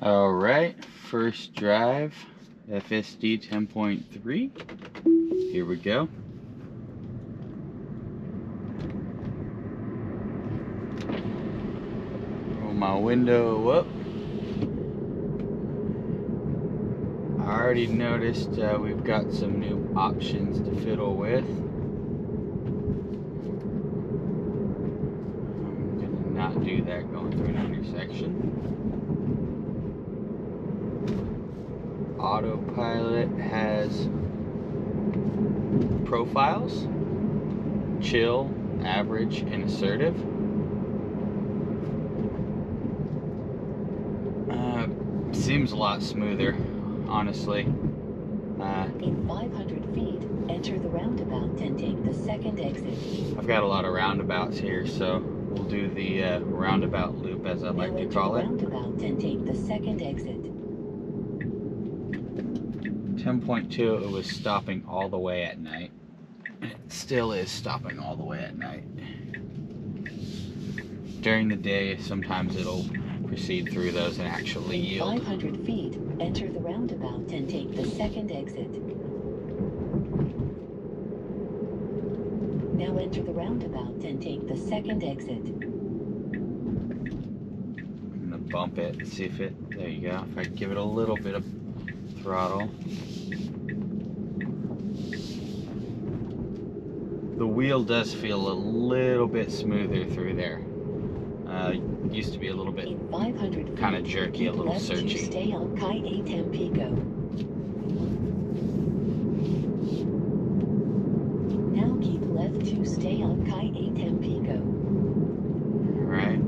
All right, first drive, FSD 10.3. Here we go. Roll my window up. I already noticed uh, we've got some new options to fiddle with. I'm gonna not do that going through an intersection. Autopilot has profiles, chill, average, and assertive. Uh, seems a lot smoother, honestly. Uh, In 500 feet, enter the roundabout and take the second exit. I've got a lot of roundabouts here, so we'll do the uh, roundabout loop as I like now to enter call it. roundabout and take the second exit. 10.2, it was stopping all the way at night. And it still is stopping all the way at night. During the day, sometimes it'll proceed through those and actually In yield. 500 feet, enter the roundabout and take the second exit. Now enter the roundabout and take the second exit. I'm gonna bump it, see if it, there you go. If I give it a little bit of throttle. The wheel does feel a little bit smoother through there. Uh, used to be a little bit In 500 feet, kind of jerky, a little searchy. stay on Calle Tampico. Now keep left to stay on Calle Tampico. Right.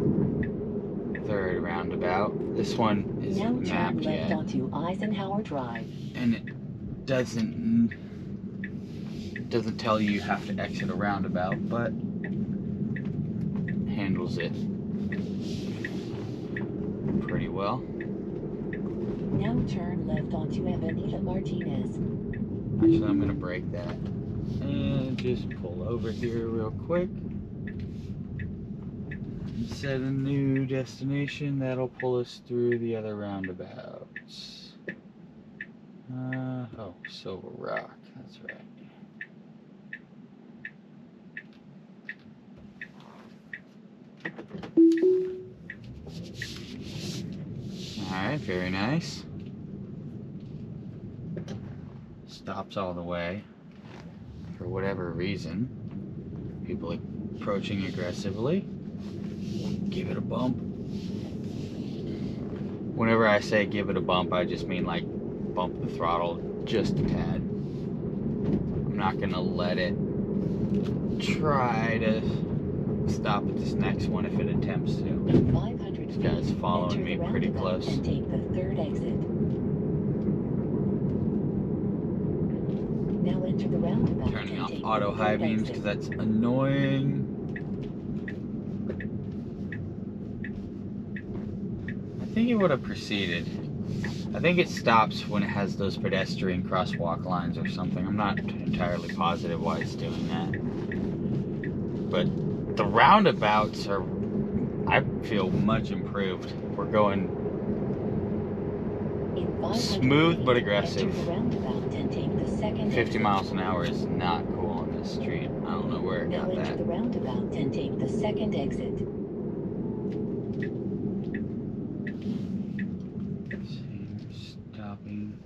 Roundabout. This one isn't Now turn left yet. onto Eisenhower Drive. and it doesn't doesn't tell you you have to exit a roundabout, but handles it pretty well. Now turn left onto Avenida Martinez. Actually, I'm gonna break that and just pull over here real quick. Set a new destination that'll pull us through the other roundabouts. Uh, oh, Silver Rock, that's right. Alright, very nice. Stops all the way. For whatever reason. People approaching aggressively. Give it a bump. Whenever I say give it a bump, I just mean like bump the throttle just a tad. I'm not gonna let it try to stop at this next one if it attempts to. 500 This guy's following me pretty close. Take the third exit. Now enter the roundabout Turning off auto high beams because that's annoying. I think it would have proceeded. I think it stops when it has those pedestrian crosswalk lines or something. I'm not entirely positive why it's doing that. But the roundabouts are, I feel, much improved. We're going smooth but aggressive. Enter the roundabout and take the second 50 miles an hour is not cool on this street. I don't know where it got that. the roundabout and take the second exit. Stopping.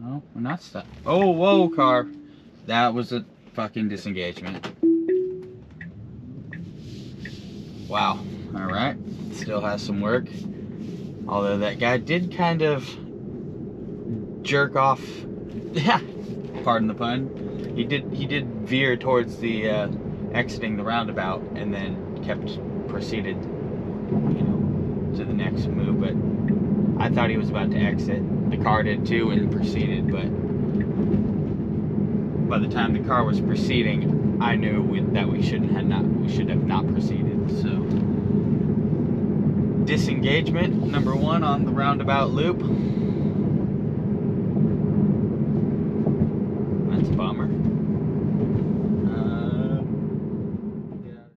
No, we're not stopping. Oh, whoa, car. That was a fucking disengagement. Wow. All right. Still has some work. Although that guy did kind of jerk off. Yeah. Pardon the pun. He did. He did veer towards the uh, exiting the roundabout and then kept proceeded, you know, to the next move. But I thought he was about to exit. The car did too and proceeded, but by the time the car was proceeding, I knew we, that we shouldn't have not we should have not proceeded. So disengagement number one on the roundabout loop.